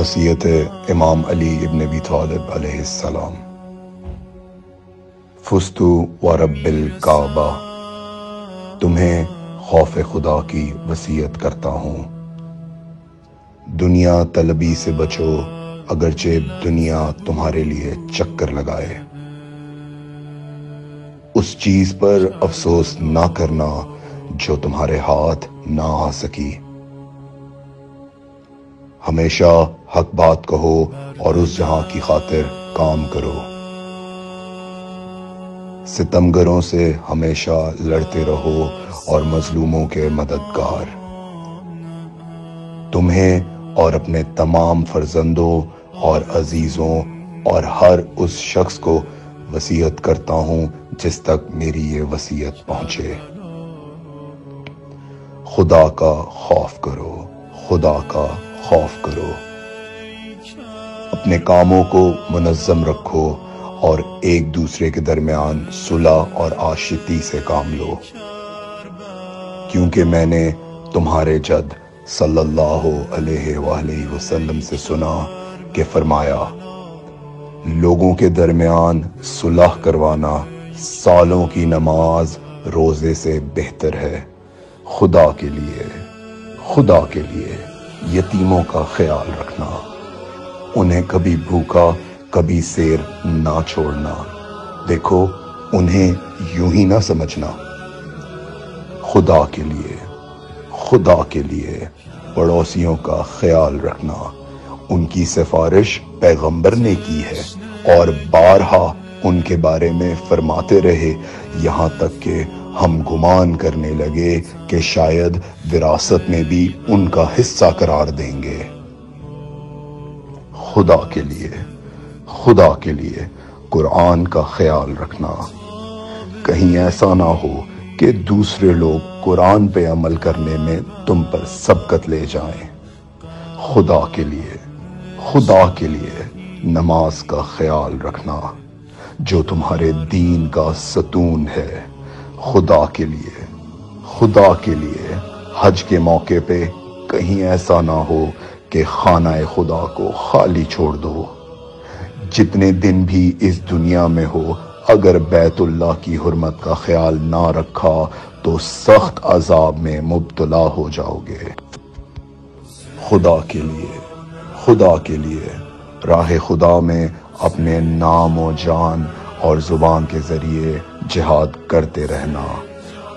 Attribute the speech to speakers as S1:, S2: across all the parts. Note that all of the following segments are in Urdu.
S1: وسیعت امام علی ابن ابی طالب علیہ السلام. فستو و الکعبہ. تمہیں خوف خدا کی وسیعت کرتا ہوں. دنیا طلبی سے بچو، اگرچہ دنیا تمہارے لیے چکر لگائے. اس چیز پر افسوس نہ کرنا جو تمہارے ہاتھ نہ آ سکی۔ ہمیشہ حق بات کہو اور اس جہاں کی خاطر کام کرو۔ ستمگروں سے ہمیشہ لڑتے رہو اور مظلوموں کے مددگار۔ تمہیں اور اپنے تمام فرزندوں اور عزیزوں اور ہر اس شخص کو وسیعت کرتا ہوں جس تک میری یہ وسیعت پہنچے۔ خدا کا خوف کرو، خدا کا خوف کرو۔ اپنے کاموں کو منظم رکھو اور ایک دوسرے کے درمیان صلح اور آشتی سے کام لو۔ کیونکہ میں نے تمہارے جد صلی اللہ علیہ وآلہ وسلم سے سنا کہ فرمایا، لوگوں کے درمیان صلح کروانا سالوں کی نماز روزے سے بہتر ہے۔ خدا کے لیے، خدا کے لیے۔ یتیموں کا خیال رکھنا، انہیں کبھی بھوکا، کبھی سیر نہ چھوڑنا۔ دیکھو، انہیں یوں ہی نہ سمجھنا۔ خدا کے لیے، خدا کے لیے پڑوسیوں کا خیال رکھنا۔ ان کی سفارش پیغمبر نے کی ہے اور بارہا ان کے بارے میں فرماتے رہے، یہاں تک کہ ہم گمان کرنے لگے کہ شاید وراثت میں بھی ان کا حصہ قرار دیں گے۔ خدا کے لیے، خدا کے لیے قرآن کا خیال رکھنا۔ کہیں ایسا نہ ہو کہ دوسرے لوگ قرآن پہ عمل کرنے میں تم پر سبقت لے جائیں۔ خدا کے لیے، خدا کے لیے نماز کا خیال رکھنا، جو تمہارے دین کا ستون ہے۔ خدا کے لیے، خدا کے لیے حج کے موقع پہ کہیں ایسا نہ ہو کہ خانہ خدا کو خالی چھوڑ دو۔ جتنے دن بھی اس دنیا میں ہو، اگر بیت اللہ کی حرمت کا خیال نہ رکھا، تو سخت عذاب میں مبتلا ہو جاؤ گے۔ خدا کے لیے، خدا کے لیے۔ راہ خدا میں اپنے نام و جان اور زبان کے ذریعے جہاد کرتے رہنا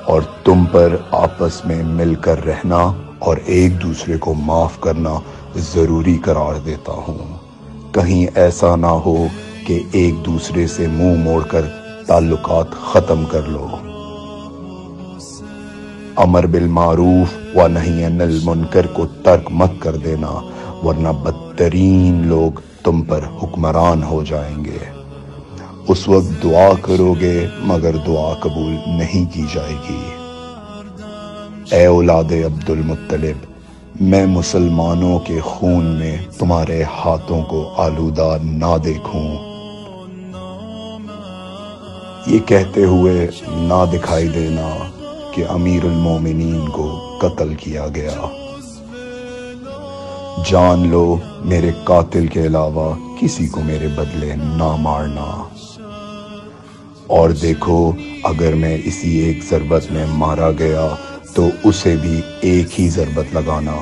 S1: اور تم پر آپس میں مل کر رہنا اور ایک دوسرے کو معاف کرنا ضروری قرار دیتا ہوں۔ کہیں ایسا نہ ہو کہ ایک دوسرے سے منہ موڑ کر تعلقات ختم کر لو۔ امر بالمعروف و نہیں المنکر کو ترک مت کر دینا، ورنہ بدترین لوگ تم پر حکمران ہو جائیں گے۔ اس وقت دعا کرو گے، مگر دعا قبول نہیں کی جائے گی۔ اے اولاد عبد المطلب میں مسلمانوں کے خون میں تمہارے ہاتھوں کو آلودہ نہ دیکھوں۔ یہ کہتے ہوئے نہ دکھائی دینا کہ امیر المومنین کو قتل کیا گیا۔ جان لو، میرے قاتل کے علاوہ کسی کو میرے بدلے نہ مارنا۔ اور دیکھو، اگر میں اسی ایک ضربت میں مارا گیا، تو اسے بھی ایک ہی ضربت لگانا۔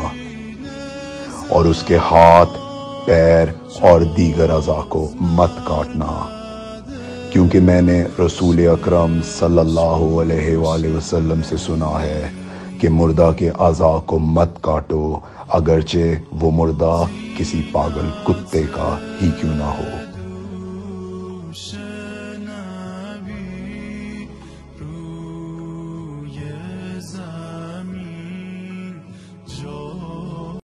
S1: اور اس کے ہاتھ، پیر اور دیگر اعضاء کو مت کاٹنا۔ کیونکہ میں نے رسول اکرم صلی اللہ علیہ وآلہ وسلم سے سنا ہے کہ مردہ کے اعضاء کو مت کاٹو، اگرچہ وہ مردہ کسی پاگل کتے کا ہی کیوں نہ ہو۔